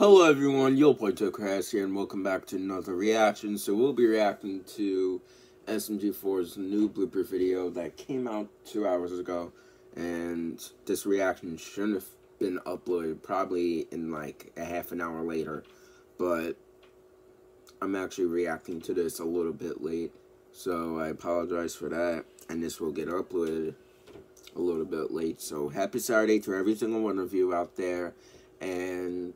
Hello everyone, DylCraftZ here and welcome back to another reaction. So we'll be reacting to SMG4's new blooper video that came out two hours ago. And this reaction shouldn't have been uploaded probably in like a half an hour later. But I'm actually reacting to this a little bit late. So I apologize for that. And this will get uploaded a little bit late. So happy Saturday to every single one of you out there. And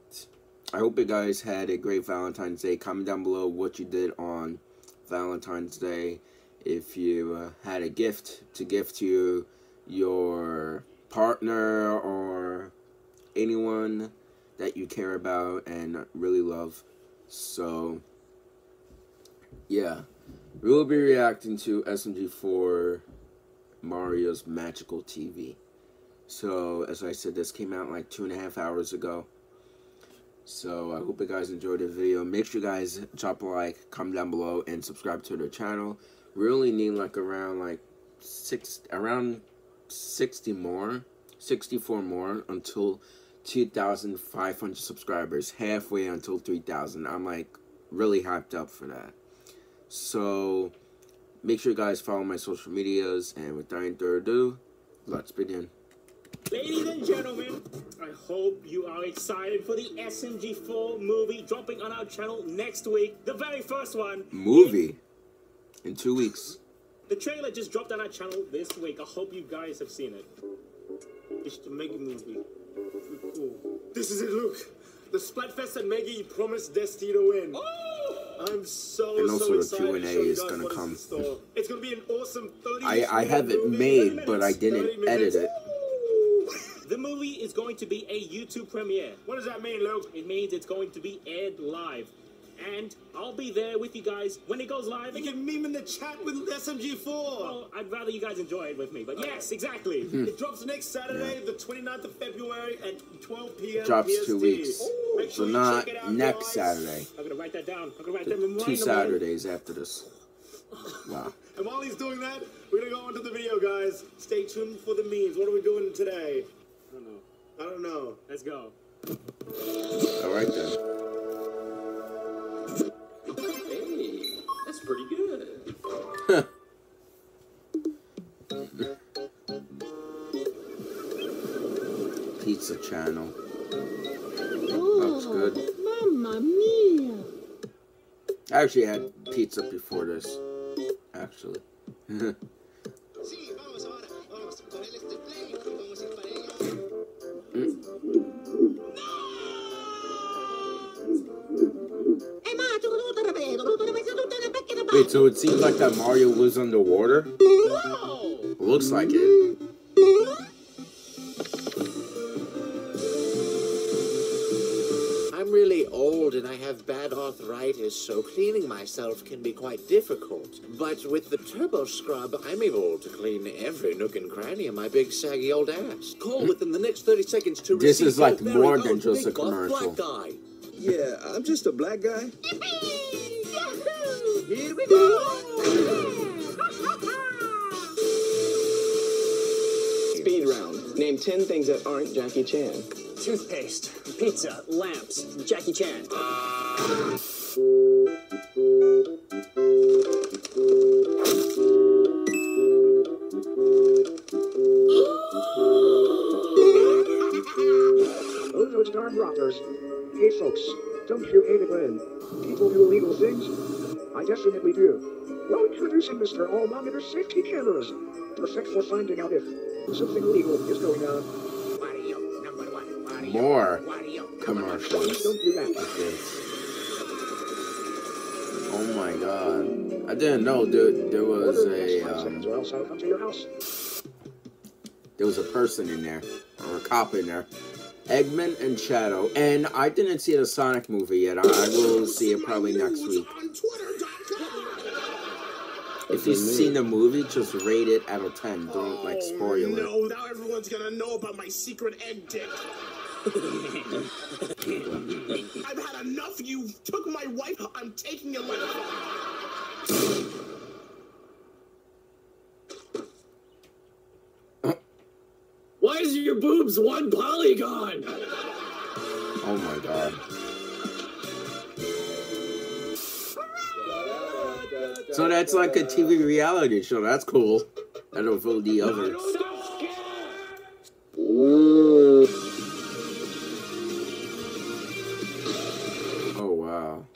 I hope you guys had a great Valentine's Day. Comment down below what you did on Valentine's Day. If you uh, had a gift to give to your partner or anyone that you care about and really love. So, yeah. We will be reacting to SMG4 Mario's Magical TV. So, as I said, this came out like two and a half hours ago. So I hope you guys enjoyed the video. Make sure you guys drop a like, comment down below, and subscribe to the channel. We only need like around like six, around 60 more, 64 more until 2,500 subscribers. Halfway until 3,000. I'm like really hyped up for that. So make sure you guys follow my social medias. And without any further ado, let's begin. Ladies and gentlemen, I hope you are excited for the SMG4 movie dropping on our channel next week. The very first one. Movie? In two weeks. The trailer just dropped on our channel this week. I hope you guys have seen it. It's the Meggy movie. Cool. This is it, Luke. The Splatfest that Meggy promised Destiny to win. Oh! I'm so, and also so the Q&A is gonna come. It's gonna be an awesome 30 I, I have it made, but I didn't edit it. The movie is going to be a YouTube premiere. What does that mean, Luke? It means it's going to be aired live. And I'll be there with you guys when it goes live. You can meme in the chat with SMG4. Well, I'd rather you guys enjoy it with me. But yes, exactly. Hmm. It drops next Saturday, yeah. the 29th of February at 12 p.m. Drops PST. two weeks. Sure so not next guys. Saturday. I'm going to write that down. I'm going to write the, that down. Two Saturdays after this. Wow. and while he's doing that, we're going to go into the video, guys. Stay tuned for the memes. What are we doing today? I don't know. I don't know. Let's go. All right then. Hey, that's pretty good. Pizza channel. Oh, Looks good. Mamma mia. I actually had pizza before this. Actually. Wait, so it seems like that Mario was underwater? Looks like it. I'm really old and I have bad arthritis, so cleaning myself can be quite difficult. But with the Turbo Scrub, I'm able to clean every nook and cranny of my big saggy old ass. Call within the next 30 seconds to This receive is like your more than just a big buff commercial. Black guy. Yeah, I'm just a black guy. Here we go. Speed round. Name 10 things that aren't Jackie Chan. Toothpaste, pizza, lamps, Jackie Chan. Those are darn rockers. Hey folks, don't you hate it when people do illegal things? I definitely do. Well, introducing Mr. All Monitor Safety Cameras. Perfect for finding out if something illegal is going on. Wario, number one. Wario, More Wario, commercials. Don't do that. Like this. Oh my god. I didn't know there, there was Order a in the um, seconds or else I'll come to your house. there was a person in there or a cop in there. Eggman and Shadow, and I didn't see the Sonic movie yet. I, I will see it probably next week. If you've seen the movie, just rate it out of 10. Don't, like, oh, spoil it. No, now everyone's gonna know about my secret egg dick. I've had enough. You took my wife. I'm taking your life. Why is your boobs one polygon? Oh my god. So that's like a TV reality show. That's cool. I don't feel the others. Oh wow.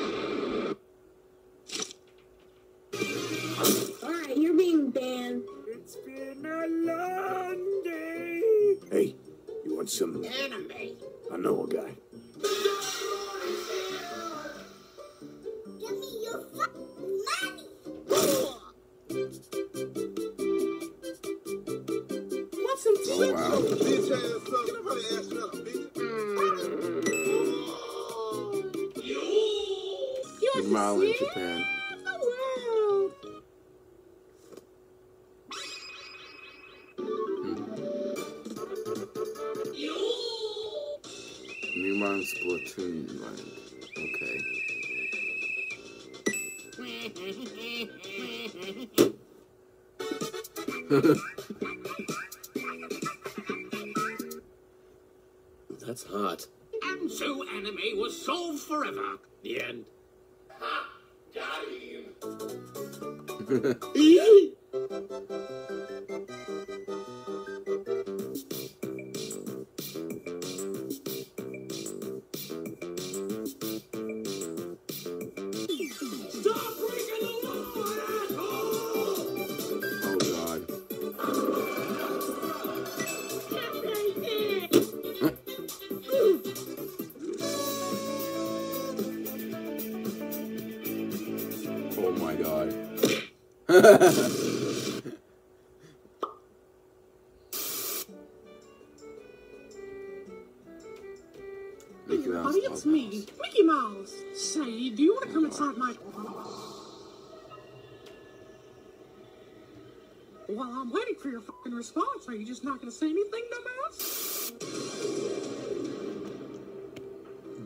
Alright, you're being banned. It's been a long day. Hey, you want some? Anime. I know a guy. Mile to in Japan. Hmm. the world. Meanwhile, in Splatoon land. Okay. That's hot. And so anime was solved forever. The end. Stop Mickey Mouse. Buddy, it's me, Mickey Mouse. Say, do you want to come inside my... While I'm waiting for your fucking response, are you just not going to say anything, dumbass?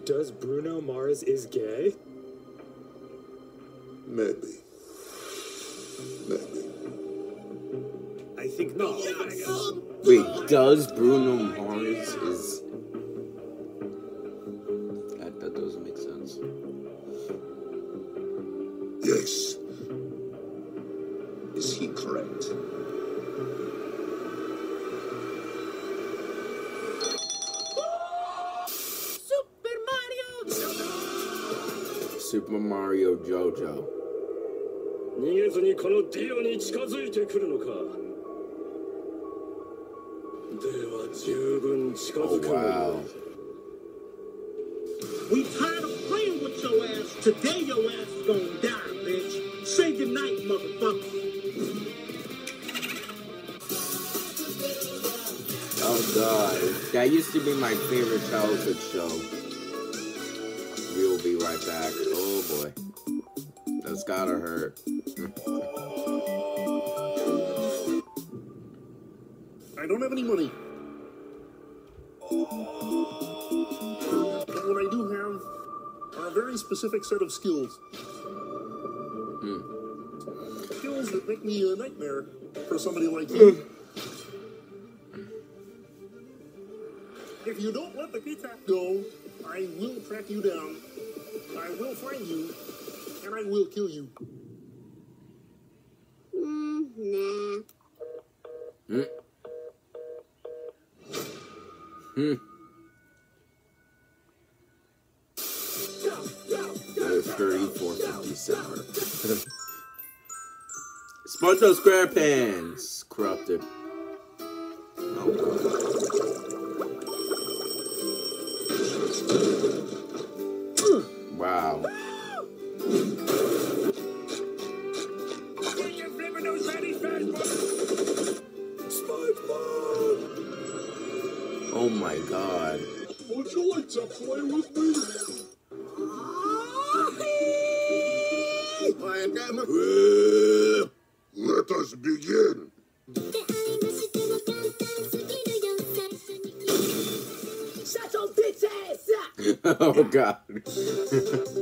Does Bruno Mars is gay? Maybe. Maybe. I think not. Wait, does Bruno Mars is that that doesn't make sense. Yes. Is he correct? Super Mario. Super Mario Jojo. 逃げずにこのディオに近づいてくるのか Oh, wow. We tired of playing with your ass. Today your ass is gonna die, bitch. Say goodnight, motherfucker. Oh god, that used to be my favorite childhood show. We'll be right back. Oh boy, that's gotta hurt. I don't have any money. But what I do have are a very specific set of skills. Skills that make me a nightmare for somebody like you. if you don't let the pizza go, I will track you down. I will find you, and I will kill you. Mm, nah. Hmm. Hmm. The 34th of December. SpongeBob SquarePants corrupted. To play with me? Let us begin. Shut your bitch ass up. oh god.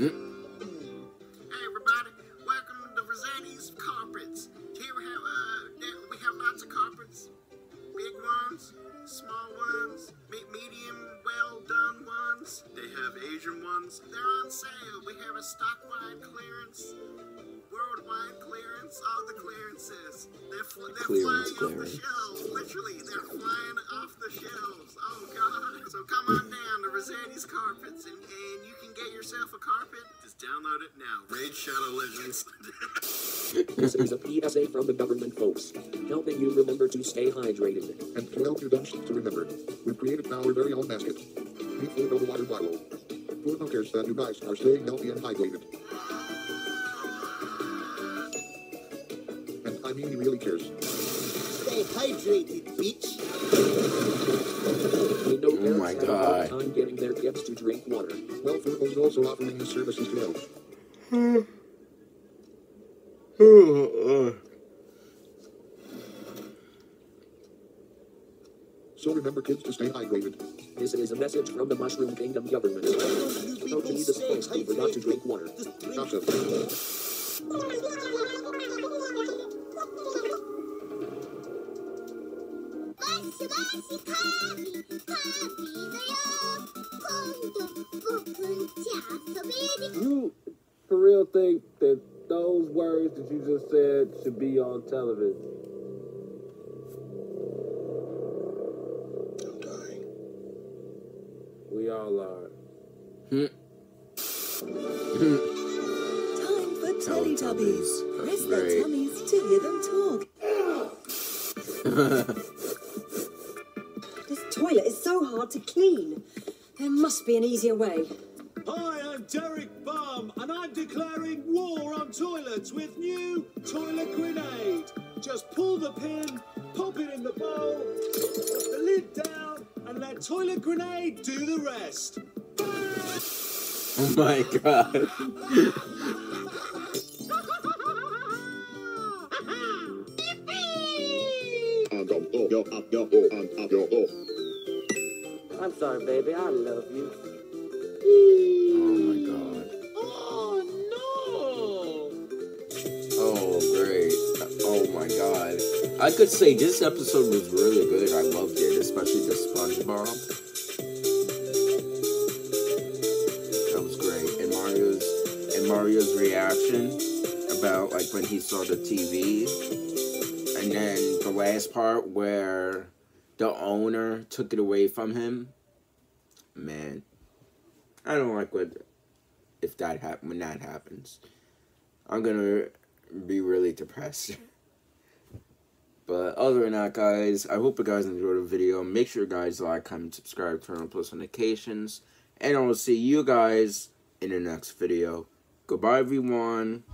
Hey download it now. Raid Shadow Legends. This is a PSA from the government, folks. Helping you remember to stay hydrated. And to help you don't to remember, we've created our very own basket. We food over water bottle. For knockers that you guys are staying healthy and hydrated. And I mean he really cares. Stay hydrated, bitch. We know Oh my parents have a hard God. time getting their kids to drink water. Well, Furbo is also offering his services to elves. So remember kids to stay hydrated. This is a message from the Mushroom Kingdom government. How to be the folks who forgot to drink water. Gossip. You for real think that those words that you just said should be on television? I'm dying. We all are. Time for Teletubbies. Press their tummies to hear them talk. This toilet is so hard to clean. There must be an easier way. Hi, I'm Derek Bum, and I'm declaring war on toilets with new toilet grenade. Just pull the pin, pop it in the bowl, put the lid down, and let toilet grenade do the rest. Oh my god. I'm sorry, baby. I love you. Oh my god. Oh no. Oh great. Oh my god. I could say this episode was really good. I loved it, especially the SpongeBob. That was great. And Mario's and Mario's reaction about like when he saw the TV. And then the last part where the owner took it away from him. Man. I don't like what if that happen when that happens. I'm gonna be really depressed. but other than that, guys, I hope you guys enjoyed the video. Make sure guys like, comment, subscribe, turn on post notifications, and I will see you guys in the next video. Goodbye, everyone.